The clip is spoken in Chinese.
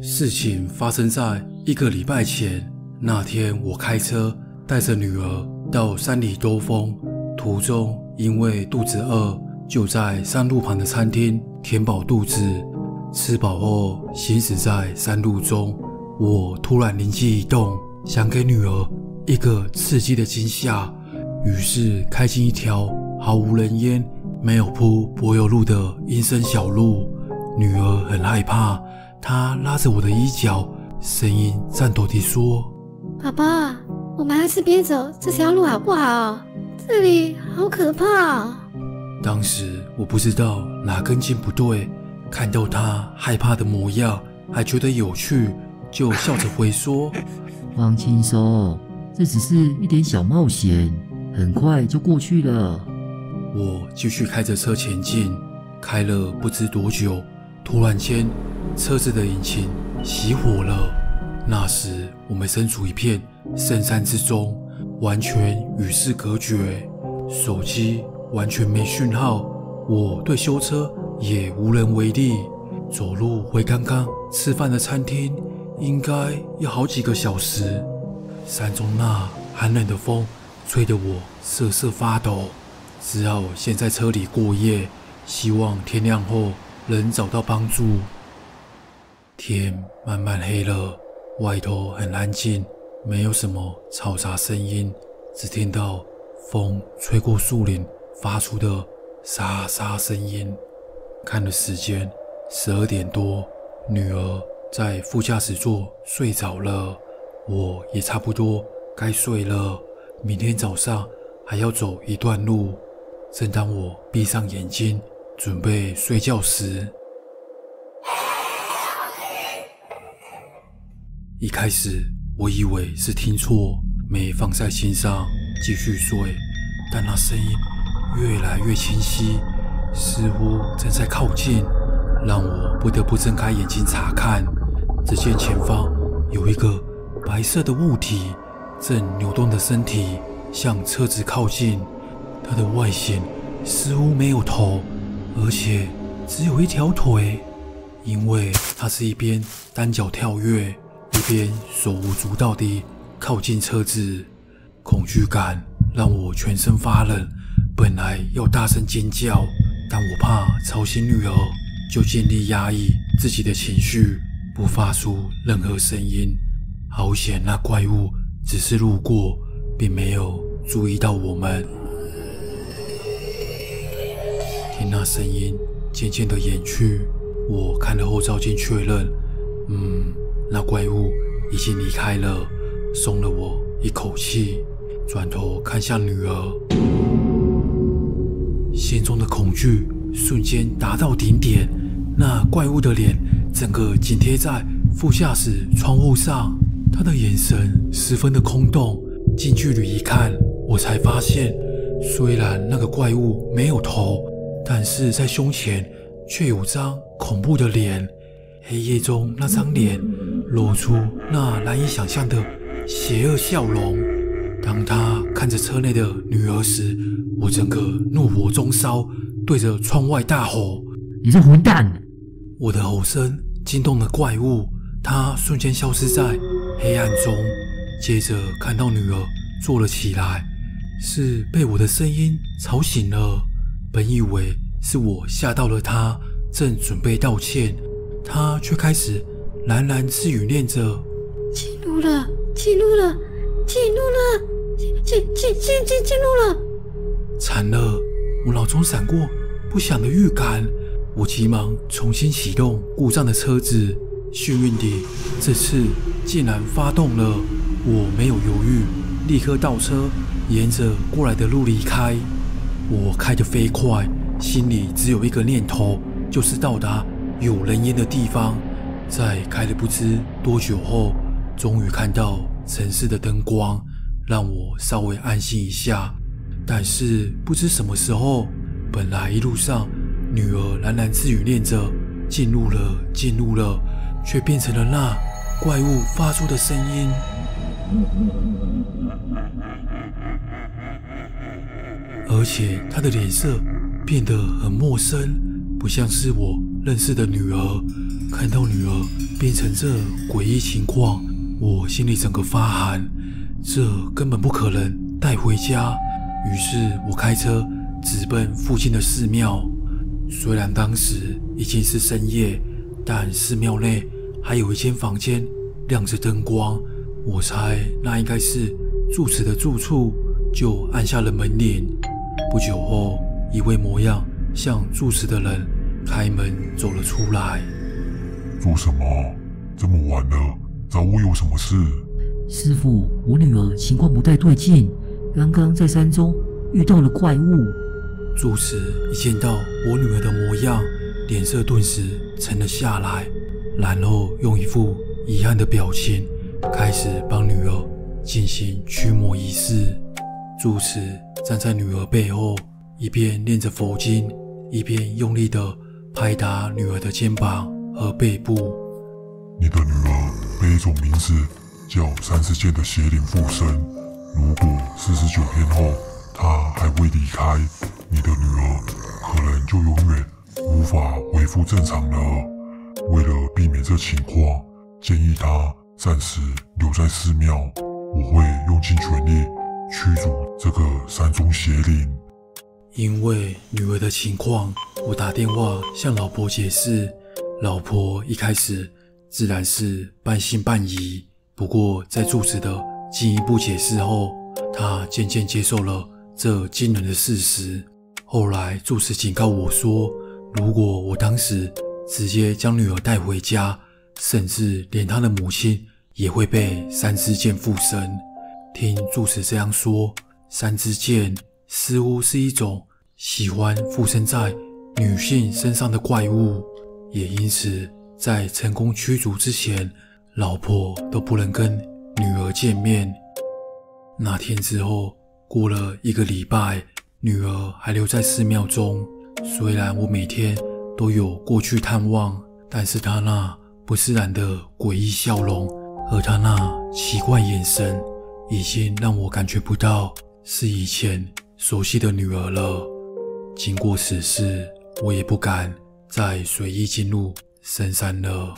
事情发生在一个礼拜前。那天，我开车带着女儿到山里兜风，途中因为肚子饿，就在山路旁的餐厅填饱肚子。吃饱后，行驶在山路中，我突然灵机一动，想给女儿一个刺激的惊吓，于是开进一条毫无人烟、没有铺柏油路的阴森小路。女儿很害怕。他拉着我的衣角，声音颤抖地说：“爸爸，我们还是别走这条路好不好？这里好可怕。”当时我不知道哪根筋不对，看到他害怕的模样，还觉得有趣，就笑着回说：“ 放轻松，这只是一点小冒险，很快就过去了。”我继续开着车前进，开了不知多久，突然间。车子的引擎熄火了。那时我们身处一片深山之中，完全与世隔绝，手机完全没讯号。我对修车也无能为力。走路回刚刚吃饭的餐厅，应该要好几个小时。山中那寒冷的风吹得我瑟瑟发抖，只好先在车里过夜，希望天亮后能找到帮助。天慢慢黑了，外头很安静，没有什么嘈杂声音，只听到风吹过树林发出的沙沙声音。看了时间，十二点多，女儿在副驾驶座睡着了，我也差不多该睡了。明天早上还要走一段路。正当我闭上眼睛准备睡觉时，一开始我以为是听错，没放在心上，继续睡。但那声音越来越清晰，似乎正在靠近，让我不得不睁开眼睛查看。只见前方有一个白色的物体，正扭动着身体向车子靠近。它的外形似乎没有头，而且只有一条腿，因为它是一边单脚跳跃。一边手舞足蹈地靠近车子，恐惧感让我全身发冷。本来要大声尖叫，但我怕吵醒女儿，就尽力压抑自己的情绪，不发出任何声音。好险，那怪物只是路过，并没有注意到我们。听那声音渐渐的远去，我看了后照镜确认，嗯。那怪物已经离开了，松了我一口气。转头看向女儿，心中的恐惧瞬间达到顶点。那怪物的脸整个紧贴在副驾驶窗户上，他的眼神十分的空洞。近距离一看，我才发现，虽然那个怪物没有头，但是在胸前却有张恐怖的脸。黑夜中，那张脸。露出那难以想象的邪恶笑容。当他看着车内的女儿时，我整个怒火中烧，对着窗外大吼：“你这混蛋！”我的吼声惊动了怪物，他瞬间消失在黑暗中。接着看到女儿坐了起来，是被我的声音吵醒了。本以为是我吓到了她，正准备道歉，她却开始。喃喃自语念着：“进入了，进入了，进入了，进进进进进进入了。”惨了！我脑中闪过不祥的预感，我急忙重新启动故障的车子。幸运地，这次竟然发动了。我没有犹豫，立刻倒车，沿着过来的路离开。我开得飞快，心里只有一个念头，就是到达有人烟的地方。在开了不知多久后，终于看到城市的灯光，让我稍微安心一下。但是不知什么时候，本来一路上女儿喃喃自语念着“进入了，进入了”，却变成了那怪物发出的声音，而且她的脸色变得很陌生，不像是我认识的女儿。看到女儿变成这诡异情况，我心里整个发寒，这根本不可能带回家。于是我开车直奔附近的寺庙。虽然当时已经是深夜，但寺庙内还有一间房间亮着灯光，我猜那应该是住持的住处，就按下了门铃。不久后，一位模样像住持的人开门走了出来。做什么？这么晚了，找我有什么事？师傅，我女儿情况不太对劲，刚刚在山中遇到了怪物。住持一见到我女儿的模样，脸色顿时沉了下来，然后用一副遗憾的表情，开始帮女儿进行驱魔仪式。住持站在女儿背后，一边念着佛经，一边用力地拍打女儿的肩膀和背部。你的女儿被一种名字叫三世剑的邪灵附身，如果四十九天后她还未离开。你的女儿可能就永远无法恢复正常了。为了避免这情况，建议她暂时留在寺庙。我会用尽全力驱逐这个山中邪灵。因为女儿的情况，我打电话向老婆解释。老婆一开始自然是半信半疑，不过在住持的进一步解释后，她渐渐接受了这惊人的事实。后来，住持警告我说，如果我当时直接将女儿带回家，甚至连她的母亲也会被三支箭附身。听住持这样说，三支箭似乎是一种喜欢附身在女性身上的怪物，也因此在成功驱逐之前，老婆都不能跟女儿见面。那天之后，过了一个礼拜。女儿还留在寺庙中，虽然我每天都有过去探望，但是她那不自然的诡异笑容和她那奇怪眼神，已经让我感觉不到是以前熟悉的女儿了。经过此事，我也不敢再随意进入深山了。